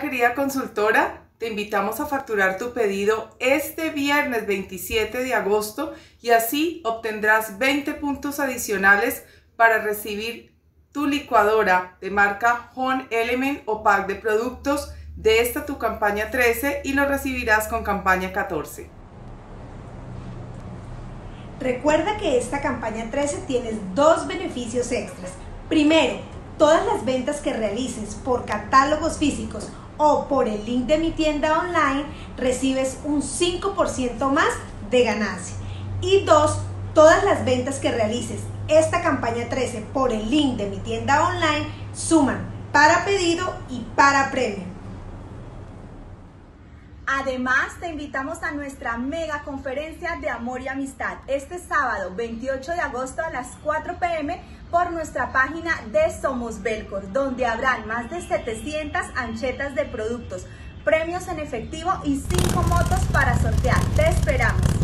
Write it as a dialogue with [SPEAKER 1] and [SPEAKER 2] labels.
[SPEAKER 1] Querida consultora, te invitamos a facturar tu pedido este viernes 27 de agosto y así obtendrás 20 puntos adicionales para recibir tu licuadora de marca Home Element o pack de productos de esta tu campaña 13 y lo recibirás con campaña 14.
[SPEAKER 2] Recuerda que esta campaña 13 tienes dos beneficios extras. Primero, todas las ventas que realices por catálogos físicos o por el link de mi tienda online recibes un 5% más de ganancia. Y dos, todas las ventas que realices esta campaña 13 por el link de mi tienda online suman para pedido y para premio.
[SPEAKER 3] Además, te invitamos a nuestra mega conferencia de amor y amistad este sábado 28 de agosto a las 4 pm por nuestra página de Somos Belcor, donde habrán más de 700 anchetas de productos, premios en efectivo y 5 motos para sortear. Te esperamos.